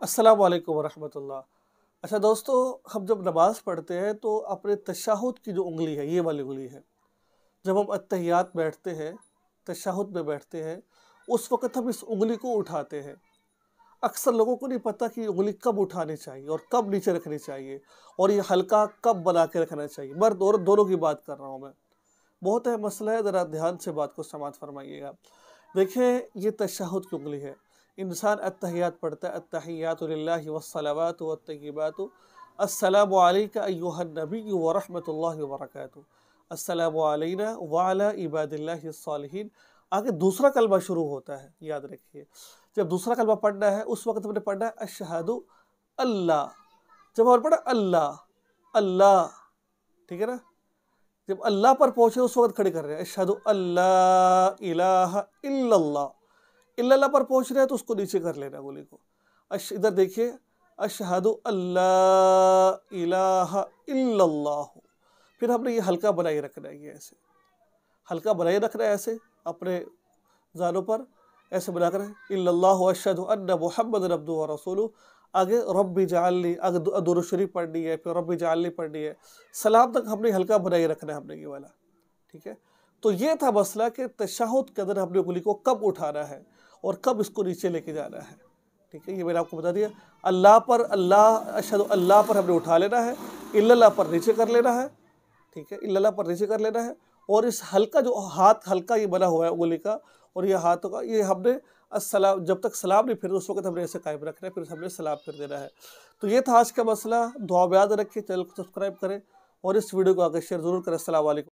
अस्सलाम वालेकुम अच्छा दोस्तों, हम जब नमाज़ पढ़ते हैं तो अपने तशाहुद की जो उंगली है, ये वाली उंगली है, जब हम अतहियात बैठते हैं तशाहुद में बैठते हैं, उस वक़्त हम इस उंगली को उठाते हैं। अक्सर लोगों को नहीं पता कि उंगली कब उठानी चाहिए और कब नीचे रखनी चाहिए और ये हल्का कब बना के रखना चाहिए। मर्द और दोनों की बात कर रहा हूँ मैं। बहुत है मसला है, ज़रा ध्यान से बात को समात फरमाइएगा। देखिए ये तशाहुद की उंगली है। इंसान अतहियात पढ़ता है अतहियात वसलावात वतयबात अस्सलाम नबी वरहमतुल्लाहि वबरकातुहू अस्सलाम वाला आगे दूसरा कलमा शुरू होता है, याद रखिए। जब दूसरा कलमा पढ़ना है, उस वक्त हमने पढ़ना है, अशहदु अल्लाह। जब हमने पढ़ा अल्लाह अल्लाह, ठीक है ना? जब अल्लाह पर पहुँचे, उस वक्त खड़े कर रहे हैं, अशहदु अल्लाह इल्ला पर पहुँच रहे हैं तो उसको नीचे कर लेना गोली को। अश, इधर देखिए। अशहदु अल्लाह फिर हमने ये हल्का बनाए रखना है, ये ऐसे। हल्का बनाए रखना है ऐसे, अपने जानों पर। ऐसे बना कर अशहदु अन्न मुहम्मद अब्दु व रसूलु आगे, रब्बी जाली आगे दुर शरीफ पढ़नी है, फिर रब्बी जाली पढ़नी है। सलाम तक हमने हल्का बनाए रखना है हमने ये वाला। ठीक है? तो ये था मसला कि तशाहुद के अंदर हमने उंगली को कब उठाना है। और कब इसको नीचे लेके जाना है। ठीक है, ये मैंने आपको बता दिया। अल्लाह पर, अल्लाह अशद अल्लाह पर हमने उठा लेना है। इल्ला पर नीचे कर लेना है। ठीक है इल्ला पर नीचे कर लेना है। और इस हल्का जो हाथ हल्का ये बना हुआ है उंगली का, और ये हाथों का, ये हमने असलाम जब तक सलाम नहीं फिर उस वक्त हमने ऐसे कायम रखना है, फिर हमने सलाम फिर देना है। तो ये था आज का मसला। दुआ याद रखिए चैनल को सब्सक्राइब करें और इस वीडियो को आगे शेयर ज़रूर करें। असल